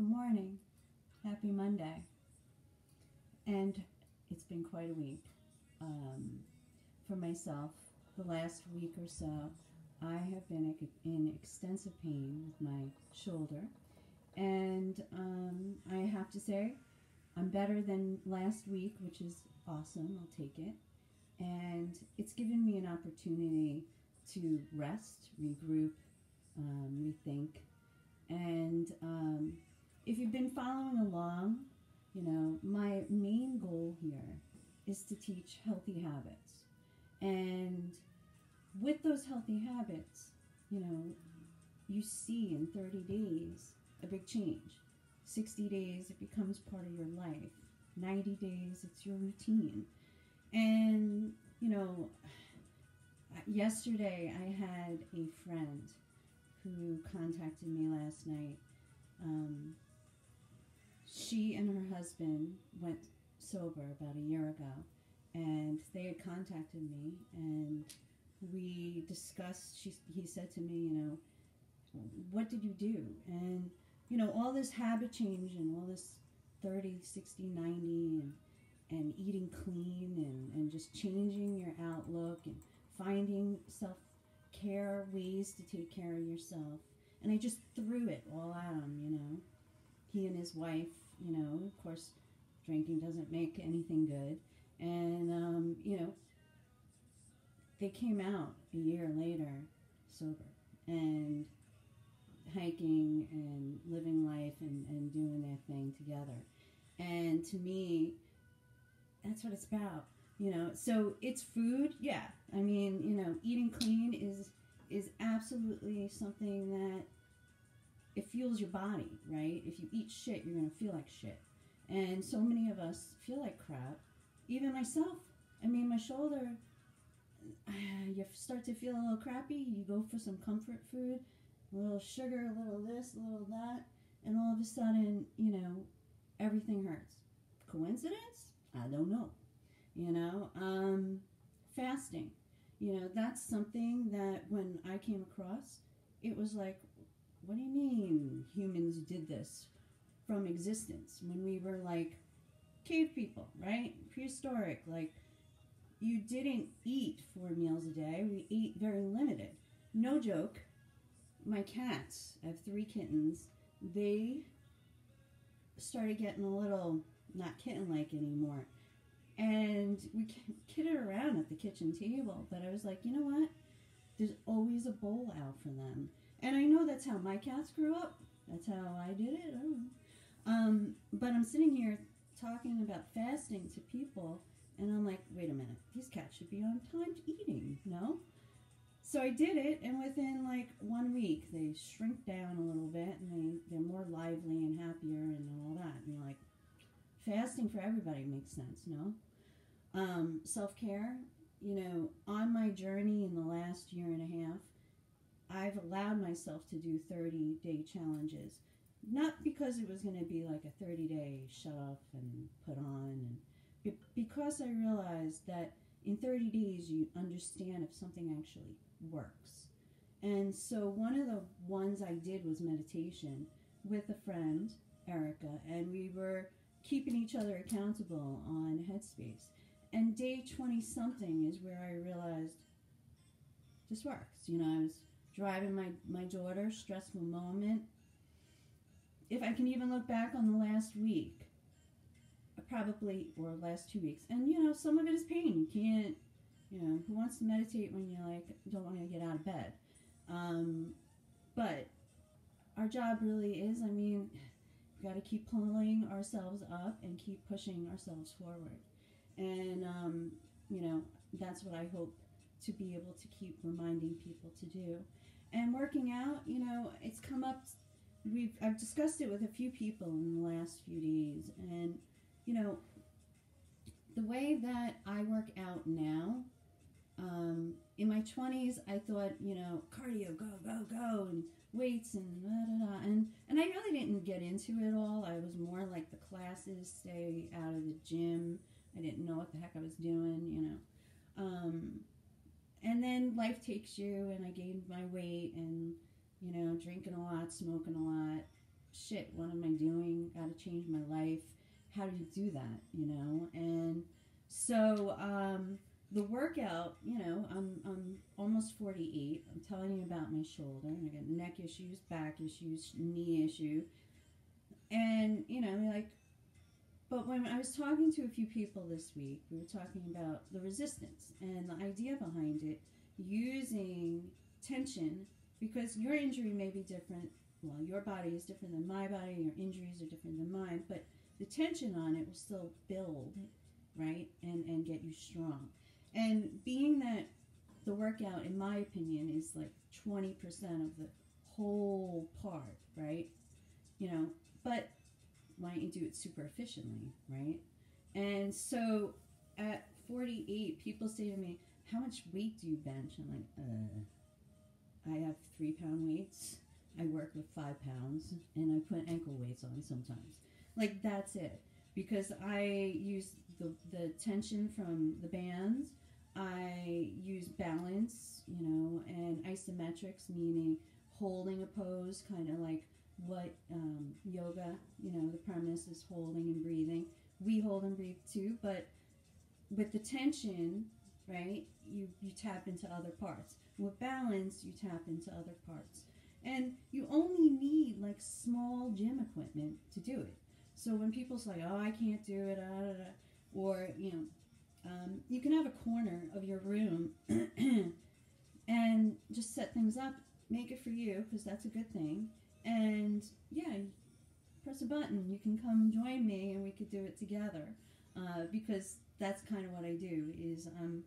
Good morning. Happy Monday. And it's been quite a week um, for myself. The last week or so, I have been in extensive pain with my shoulder. And um, I have to say, I'm better than last week, which is awesome. I'll take it. And it's given me an opportunity to rest, regroup, um, rethink. And um, if you've been following along, you know, my main goal here is to teach healthy habits. And with those healthy habits, you know, you see in 30 days a big change. 60 days, it becomes part of your life. 90 days, it's your routine. And, you know, yesterday I had a friend who contacted me last night. Um, she and her husband went sober about a year ago, and they had contacted me, and we discussed. She, he said to me, you know, what did you do? And you know, all this habit change and all this 30, 60, 90, and and eating clean and, and just changing your outlook and finding self care ways to take care of yourself. And I just threw it all at him, you know. He and his wife, you know, of course, drinking doesn't make anything good. And, um, you know, they came out a year later sober and hiking and living life and, and doing their thing together. And to me, that's what it's about you know so it's food yeah i mean you know eating clean is is absolutely something that fuels your body right? If you eat shit you're gonna feel like shit. And so many of us feel like crap. Even myself. I mean my shoulder you start to feel a little crappy you go for some comfort food a little sugar a little this a little that and all of a sudden you know everything hurts. Coincidence? I don't know. You know um, fasting. You know that's something that when i came across it was like what do you mean humans did this from existence? When we were like cave people right? Prehistoric like you didn't eat four meals a day. We ate very limited. No joke. My cats i have three kittens. They started getting a little not kitten like anymore. And we kidded around at the kitchen table, but I was like, you know what? There's always a bowl out for them. And I know that's how my cats grew up. That's how I did it. I um, but I'm sitting here talking about fasting to people, and I'm like, wait a minute, these cats should be on time eating, no? So I did it, and within like one week, they shrink down a little bit, and they they're more lively and happier and all that. And you're like, fasting for everybody makes sense, no? Um, Self care, you know, on my journey in the last year and a half, I've allowed myself to do 30 day challenges. Not because it was going to be like a 30 day shut off and put on, and because I realized that in 30 days you understand if something actually works. And so one of the ones I did was meditation with a friend, Erica, and we were keeping each other accountable on Headspace. And day 20 something is where I realized this works. You know, I was driving my, my daughter, stressful moment. If I can even look back on the last week, probably, or last two weeks, and you know, some of it is pain. You can't, you know, who wants to meditate when you like don't want to get out of bed? Um, but our job really is, I mean, we got to keep pulling ourselves up and keep pushing ourselves forward. And, um, you know, that's what I hope to be able to keep reminding people to do. And working out, you know, it's come up. We've I've discussed it with a few people in the last few days, and you know, the way that I work out now. Um, in my 20s, I thought, you know, cardio, go, go, go, and weights and da, da, da. And, and I really didn't get into it all. I was more like the classes, stay out of the gym, I didn't know what the heck I was doing, you know. Um, and then life takes you, and I gained my weight, and you know, drinking a lot, smoking a lot, shit, what am I doing? Got to change my life. How do you do that? You know, and so um, the workout, you know, I'm I'm almost 48. I'm telling you about my shoulder, I got neck issues, back issues, knee issue, and you know, like. When I was talking to a few people this week, we were talking about the resistance and the idea behind it, using tension because your injury may be different. Well, your body is different than my body. Your injuries are different than mine, but the tension on it will still build, right, and and get you strong. And being that the workout, in my opinion, is like twenty percent of the whole part, right? You know, but why don't you do it super efficiently, right? And so at 48, people say to me, How much weight do you bench? I'm like, uh, I have three pound weights. I work with five pounds and I put ankle weights on sometimes. Like, that's it. Because I use the, the tension from the bands, I use balance, you know, and isometrics, meaning holding a pose, kind of like what um, yoga, you know, the premise is holding and breathing. We hold and breathe too, but with the tension, right, you, you tap into other parts. With balance, you tap into other parts. And you only need like small gym equipment to do it. So when people say, oh, I can't do it, ah, da, da, or, you know, um, you can have a corner of your room and just set things up, make it for you, because that's a good thing and yeah, press a button. You can come join me, and we could do it together. Uh, because that's kind of what I do. Is I'm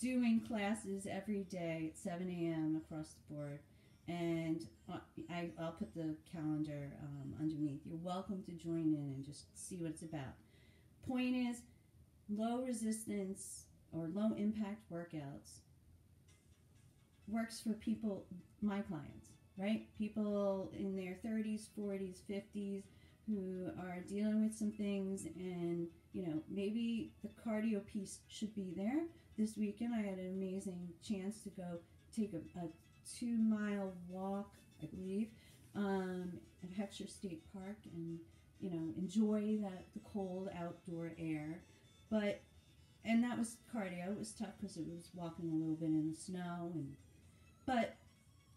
doing classes every day at 7 a.m. across the board, and I, I'll put the calendar um, underneath. You're welcome to join in and just see what it's about. Point is, low resistance or low impact workouts works for people, my clients right? People in their 30s, 40s, 50s who are dealing with some things and, you know, maybe the cardio piece should be there. This weekend I had an amazing chance to go take a, a two mile walk, I believe, um, at Heckscher State Park and, you know, enjoy that the cold outdoor air. But and that was cardio. It was tough because it was walking a little bit in the snow and but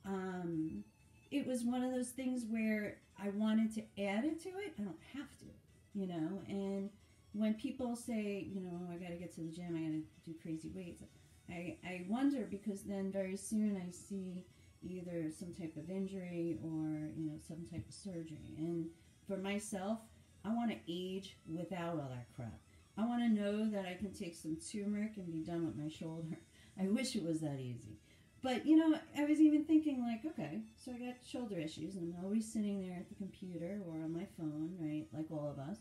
um, it was one of those things where I wanted to add it to it. I don't have to, you know. And when people say, you know, oh, I got to get to the gym, I got to do crazy weights, I, I wonder because then very soon I see either some type of injury or, you know, some type of surgery. And for myself, I want to age without all that crap. I want to know that I can take some turmeric and be done with my shoulder. I wish it was that easy. But you know, I was even thinking like, okay, so I got shoulder issues, and I'm always sitting there at the computer or on my phone, right? Like all of us.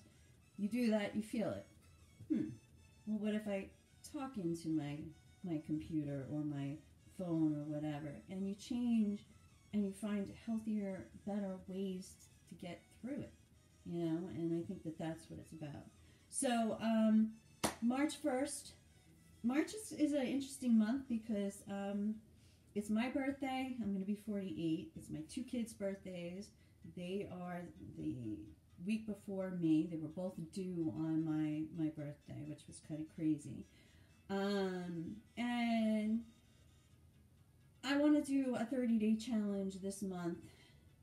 You do that, you feel it. Hmm. Well, what if I talk into my my computer or my phone or whatever, and you change, and you find healthier, better ways to get through it, you know? And I think that that's what it's about. So um, March first. March is, is an interesting month because um, it's my birthday. I'm going to be 48. It's my two kids' birthdays. They are the week before me. They were both due on my my birthday, which was kind of crazy. Um, and I want to do a 30 day challenge this month.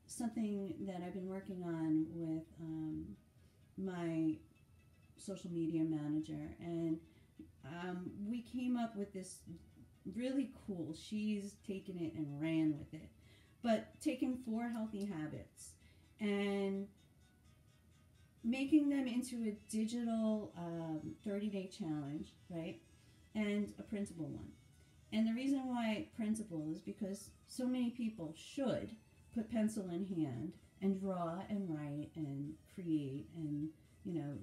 Something that I've been working on with um, my social media manager, and um, we came up with this really cool. She's taken it and ran with it. But taking four healthy habits and making them into a digital 30 um, day challenge, right? And a printable one. And the reason why printable is because so many people should put pencil in hand and draw and write and create and, you know,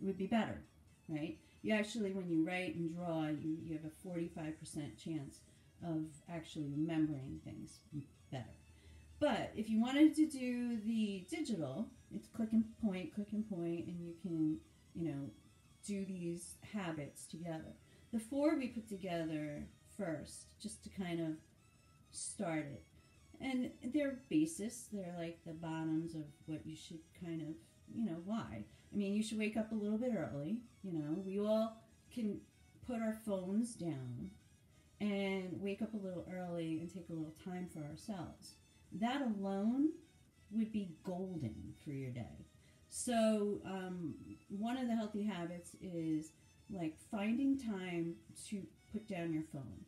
it would be better, right? You actually, when you write and draw, you, you have a 45% chance of actually remembering things better. But if you wanted to do the digital, it's click and point, click and point, and you can, you know, do these habits together. The four we put together first, just to kind of start it. and they're basis. They're like the bottoms of what you should kind of, you know, why. I mean, you should wake up a little bit early. You know, we all can put our phones down and wake up a little early and take a little time for ourselves. That alone would be golden for your day. So, um, one of the healthy habits is like finding time to put down your phone,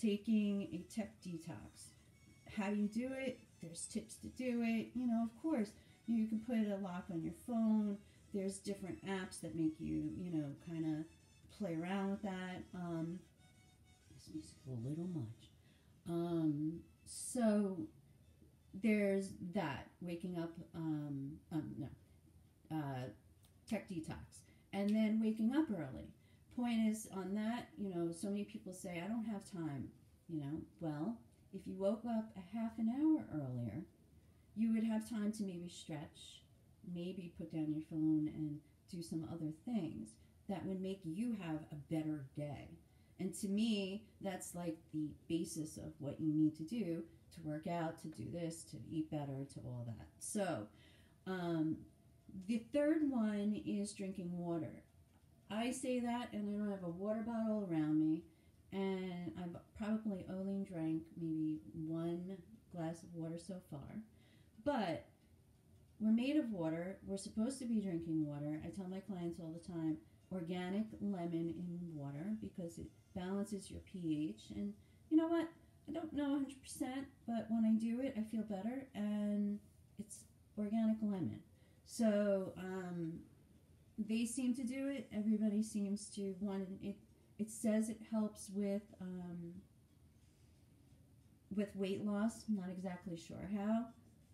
taking a tech detox. How do you do it? There's tips to do it. You know, of course, you can put a lock on your phone. There's different apps that make you, you know, kind of play around with that. Um, this music's a little much. Um, so there's that waking up. Um, um, no, uh, tech detox, and then waking up early. Point is on that. You know, so many people say I don't have time. You know, well, if you woke up a half an hour earlier, you would have time to maybe stretch, maybe put down your phone and do some other things that would make you have a better day. And to me, that's like the basis of what you need to do to work out, to do this, to eat better, to all that. So, um, the third one is drinking water. I say that, and I don't have a water bottle around me, and I've probably only drank maybe one glass of water so far. But we're made of water. We're supposed to be drinking water. I tell my clients all the time organic lemon in water because it balances your pH. And you know what? I don't know 100%, but when I do it, I feel better, and it's organic lemon. So um, they seem to do it. Everybody seems to want it. It says it helps with um, with weight loss. I'm not exactly sure how,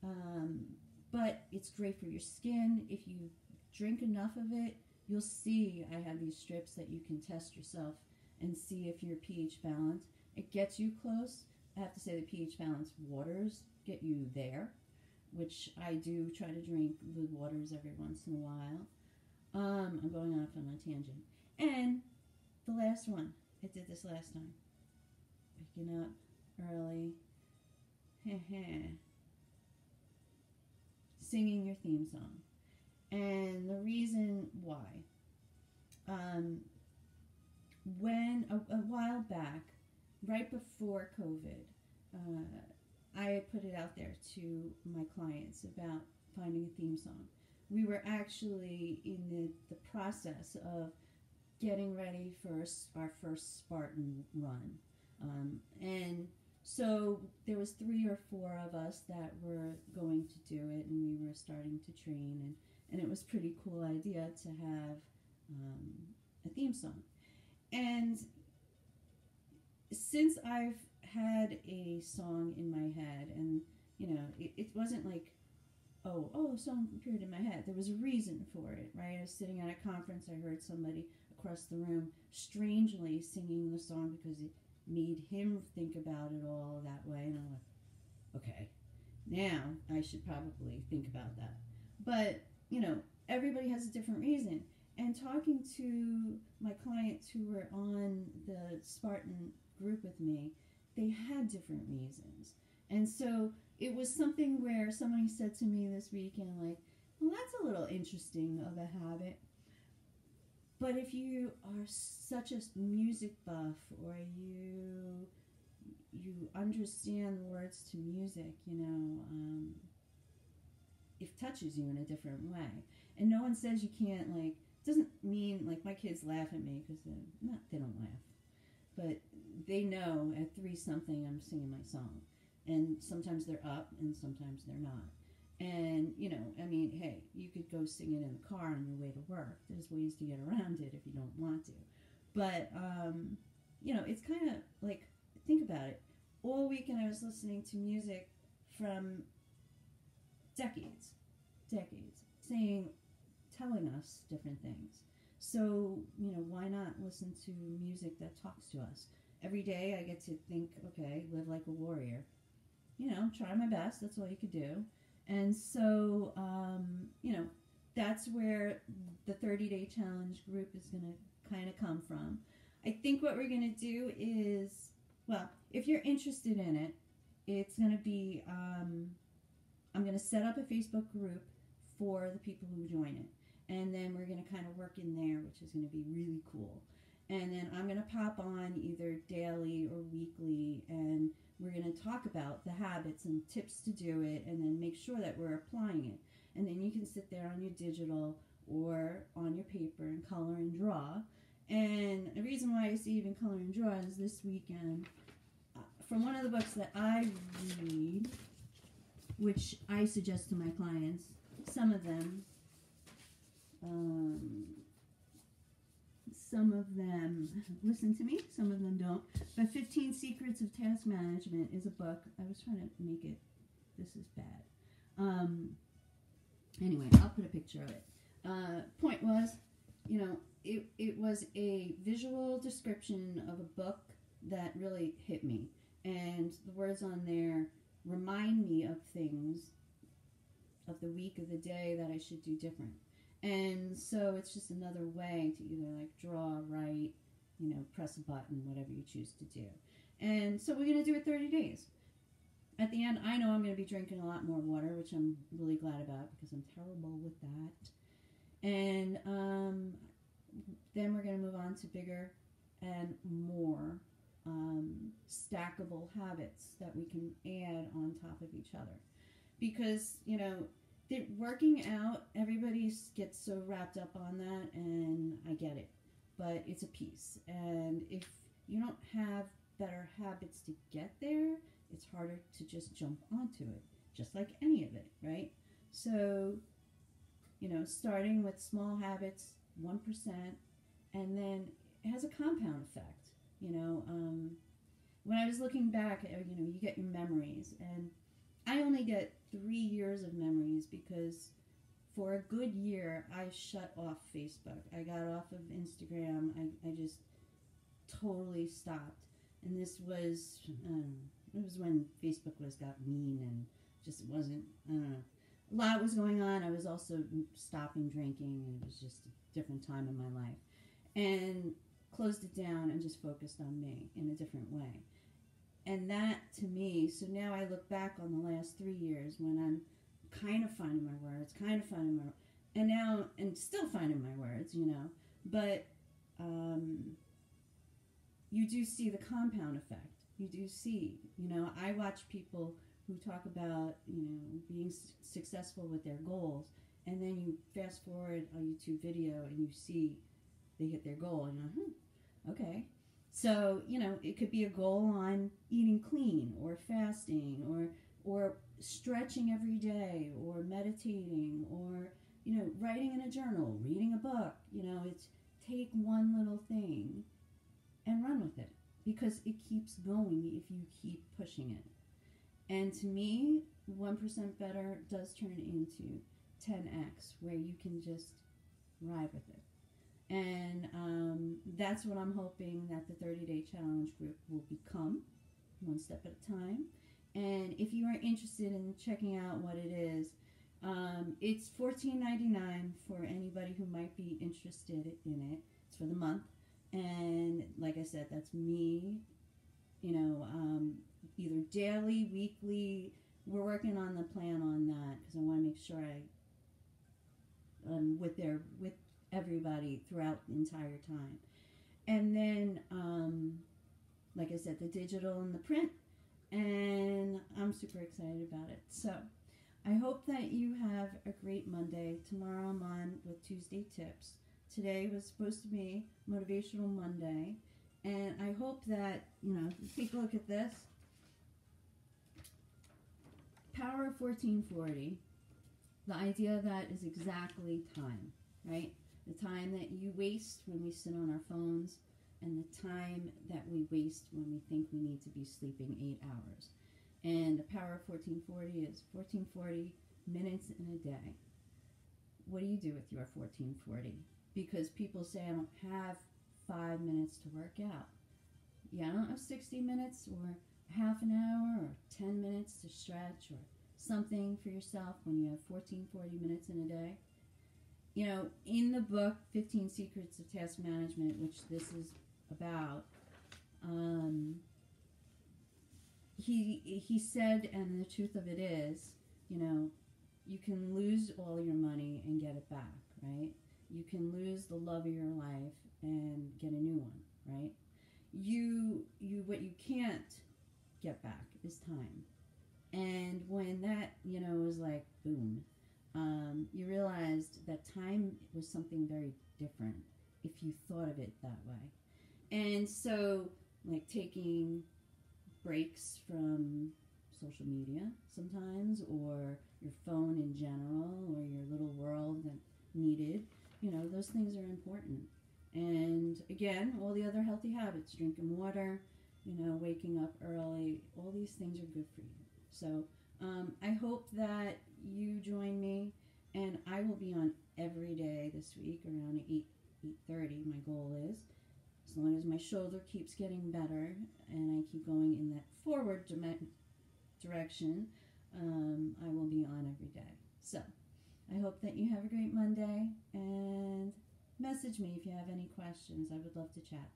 um, but it's great for your skin. If you drink enough of it, you'll see. I have these strips that you can test yourself and see if your pH balance. It gets you close. I have to say the pH balance waters get you there, which I do try to drink the waters every once in a while. Um, I'm going off on a tangent. And the last one, I did this last time. Waking up early. Singing your theme song. And the reason why. Um, when a, a while back, right before COVID, uh, I put it out there to my clients about finding a theme song. We were actually in the, the process of getting ready for our first Spartan run. Um, and so there was three or four of us that were going to do it, and we were starting to train, and, and it was pretty cool idea to have um, a theme song. And since I've had a song in my head, and you know, it, it wasn't like, oh, oh, song appeared in my head. There was a reason for it, right? I was sitting at a conference, I heard somebody across the room strangely singing the song because it made him think about it all that way, and I'm like, okay, now I should probably think about that. But you know, everybody has a different reason and talking to my clients who were on the Spartan group with me, they had different reasons. And so it was something where somebody said to me this weekend, like, well, that's a little interesting of a habit. But if you are such a music buff or you you understand words to music, you know, um, it touches you in a different way. And no one says you can't like doesn't mean like my kids laugh at me because not they don't laugh, but they know at three something I'm singing my song, and sometimes they're up and sometimes they're not. And you know, I mean, hey, you could go sing it in the car on your way to work. There's ways to get around it if you don't want to, but um, you know, it's kind of like think about it. All weekend I was listening to music from decades, decades, saying telling us different things. So, you know, why not listen to music that talks to us? Every day I get to think, okay, live like a warrior. You know, try my best. That's all you could do. And so, um, you know, that's where the 30 day challenge group is going to kind of come from. I think what we're going to do is, well, if you're interested in it, it's going to be, um, I'm going to set up a Facebook group for the people who join it. And then we're going to kind of work in there, which is going to be really cool. And then I'm going to pop on either daily or weekly, and we're going to talk about the habits and tips to do it, and then make sure that we're applying it. And then you can sit there on your digital or on your paper and color and draw. And the reason why I say even color and draw is this weekend, uh, from one of the books that I read, which I suggest to my clients, some of them, um, some of them listen to me, some of them don't. But 15 Secrets of Task Management is a book. I was trying to make it, this is bad. Um, anyway, I'll put a picture of it. Uh, point was, you know, it, it was a visual description of a book that really hit me. And the words on there remind me of things of the week, of the day that I should do different. And so it's just another way to either like draw, write, you know, press a button, whatever you choose to do. And so we're going to do it 30 days. At the end, I know I'm going to be drinking a lot more water, which I'm really glad about because I'm terrible with that. And um, then we're going to move on to bigger and more um, stackable habits that we can add on top of each other. Because, you know, the working out, everybody gets so wrapped up on that, and I get it. But it's a piece. And if you don't have better habits to get there, it's harder to just jump onto it, just like any of it, right? So, you know, starting with small habits, 1%, and then it has a compound effect. You know, um, when I was looking back, uh, you know, you get your memories, and I only get three years of memories because for a good year I shut off Facebook. I got off of Instagram. I, I just totally stopped. And this was, um, it was when Facebook was got mean and just wasn't, I don't know. A lot was going on. I was also stopping drinking, and it was just a different time in my life. And closed it down and just focused on me in a different way and that to me so now i look back on the last three years when i'm kind of finding my words kind of finding my and now and still finding my words you know. But um, you do see the compound effect. You do see you know i watch people who talk about you know being successful with their goals and then you fast forward a youtube video and you see they hit their goal and you're like hmm, okay so, you know, it could be a goal on eating clean or fasting or or stretching every day or meditating or you know, writing in a journal, reading a book, you know, it's take one little thing and run with it because it keeps going if you keep pushing it. And to me, 1% better does turn into 10x where you can just ride with it. And um, that's what I'm hoping that the 30 day challenge group will become, one step at a time. And if you are interested in checking out what it is, um, it's $14.99 for anybody who might be interested in it. It's for the month. And like I said, that's me, you know, um, either daily, weekly. We're working on the plan on that because I want to make sure I, um, with their with everybody throughout the entire time. And then, um, like I said, the digital and the print, and I'm super excited about it. So, I hope that you have a great Monday. Tomorrow I'm on with Tuesday Tips. Today was supposed to be Motivational Monday, and I hope that, you know, take a look at this. Power of 1440. The idea that is exactly time, right? The time that you waste when we sit on our phones, and the time that we waste when we think we need to be sleeping eight hours. And the power of 1440 is 1440 minutes in a day. What do you do with your 1440? Because people say, I don't have five minutes to work out. Yeah, I don't have 60 minutes or half an hour or 10 minutes to stretch or something for yourself when you have 1440 minutes in a day you know, in the book 15 Secrets of Task Management, which this is about, um, he he said, and the truth of it is, you know, you can lose all your money and get it back, right? You can lose the love of your life and get a new one, right? You you what you can't get back is time. And when that, you know, was like boom, um, you realized that time was something very different if you thought of it that way. And so, like taking breaks from social media sometimes, or your phone in general, or your little world that needed, you know, those things are important. And again, all the other healthy habits, drinking water, you know, waking up early, all these things are good for you. So um, I hope that you join me, and I will be on every day this week around eight eight thirty. My goal is, as long as my shoulder keeps getting better and I keep going in that forward direction, um, I will be on every day. So I hope that you have a great Monday and message me if you have any questions. I would love to chat.